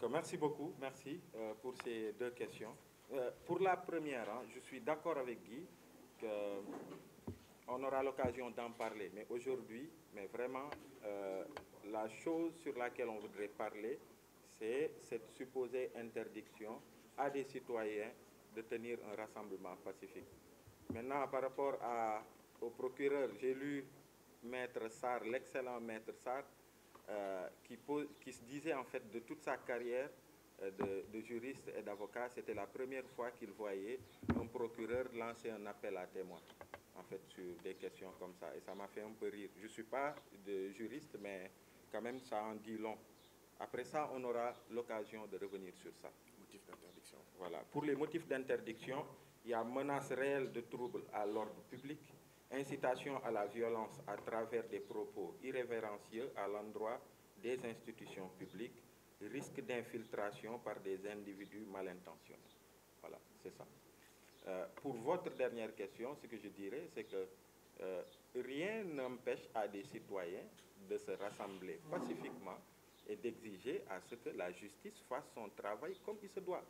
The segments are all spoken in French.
Donc, merci beaucoup, merci euh, pour ces deux questions. Euh, pour la première, hein, je suis d'accord avec Guy qu'on aura l'occasion d'en parler, mais aujourd'hui, mais vraiment, euh, la chose sur laquelle on voudrait parler, c'est cette supposée interdiction à des citoyens de tenir un rassemblement pacifique. Maintenant, par rapport au procureur, j'ai lu Maître Sarr, l'excellent Maître Sarr, euh, pose, qui, se disait en fait de toute sa carrière euh, de, de, juriste et d'avocat, c'était la première fois qu'il voyait un procureur lancer un appel à témoins, en fait, sur des questions comme ça. Et ça m'a fait un peu rire. Je ne suis pas de juriste, mais quand même, ça en dit long. Après ça, on aura l'occasion de revenir sur ça. D'interdiction. Voilà. Pour les motifs d'interdiction, il y a menace réelle de trouble à l'ordre public, incitation à la violence à travers des propos irrévérencieux à l'endroit des institutions publiques, risque d'infiltration par des individus mal intentionnés. Voilà, c'est ça. Euh, pour votre dernière question, ce que je dirais, c'est que euh, rien n'empêche à des citoyens de se rassembler pacifiquement et d'exiger à ce que la justice fasse son travail comme il se doit.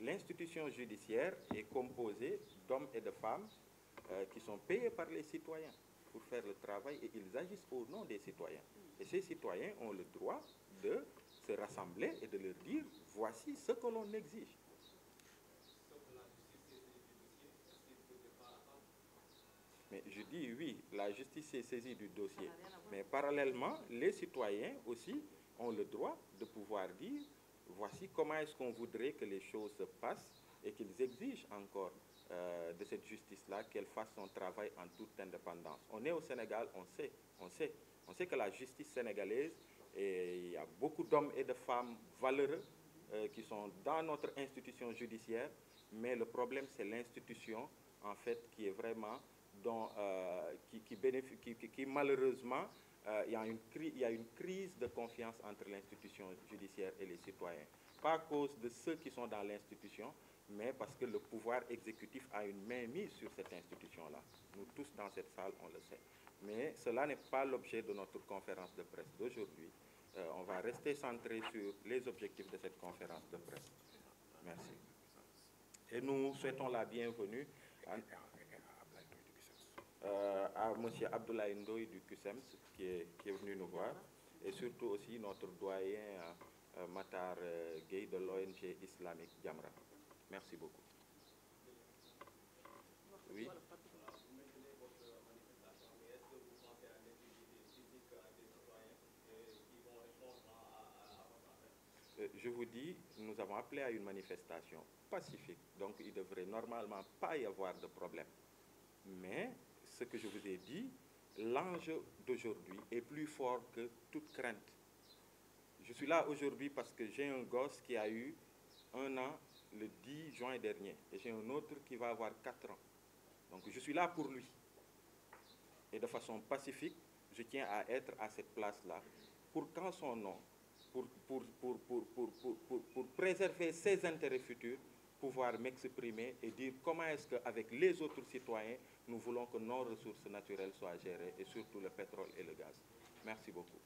L'institution judiciaire est composée d'hommes et de femmes euh, qui sont payés par les citoyens pour faire le travail et ils agissent au nom des citoyens. Et ces citoyens ont le droit de se rassembler et de leur dire voici ce que l'on exige. Mais je dis oui, la justice est saisie du dossier. Mais parallèlement, les citoyens aussi ont le droit de pouvoir dire voici comment est-ce qu'on voudrait que les choses se passent et qu'ils exigent encore euh, de cette justice-là qu'elle fasse son travail en toute indépendance. On est au Sénégal, on sait, on sait, on sait que la justice sénégalaise, et il y a beaucoup d'hommes et de femmes valeureux euh, qui sont dans notre institution judiciaire, mais le problème c'est l'institution en fait qui est vraiment dont, euh, qui, qui, qui, malheureusement il, y a une il y a une crise de confiance entre l'institution judiciaire et les citoyens. Pas à cause de ceux qui sont dans l'institution, mais parce que le pouvoir exécutif a une main mise sur cette institution-là. Nous tous dans cette salle, on le sait. Mais cela n'est pas l'objet de notre conférence de presse d'aujourd'hui. Euh, on va rester centré sur les objectifs de cette conférence de presse. Merci. Et nous souhaitons la bienvenue à, euh, M. Abdoulaye Ndoye du QSEMS qui est, qui est, venu nous voir et surtout aussi notre doyen euh, Matar Gueye de l'ONG islamique Jamra. Merci beaucoup. Oui. Je vous dis, nous avons appelé à une manifestation pacifique, donc il ne devrait normalement pas y avoir de problème. Mais ce que je vous ai dit, l'enjeu d'aujourd'hui est plus fort que toute crainte. Je suis là aujourd'hui parce que j'ai un gosse qui a eu un an le 10 juin dernier et j'ai un autre qui va avoir 4 ans. Donc je suis là pour lui. Et de façon pacifique, je tiens à être à cette place-là pour qu'en son nom, pour, pour, pour, pour, pour préserver ses intérêts futurs, pouvoir m'exprimer et dire comment est-ce qu'avec les autres citoyens, nous voulons que nos ressources naturelles soient gérées et surtout le pétrole et le gaz. Merci beaucoup.